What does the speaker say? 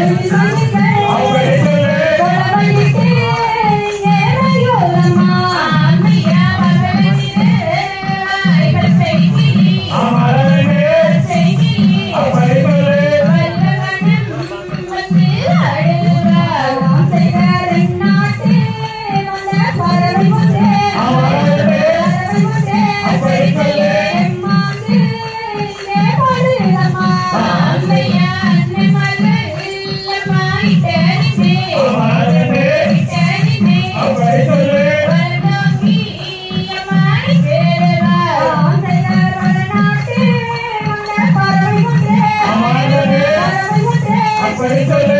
Ladies, I Feliz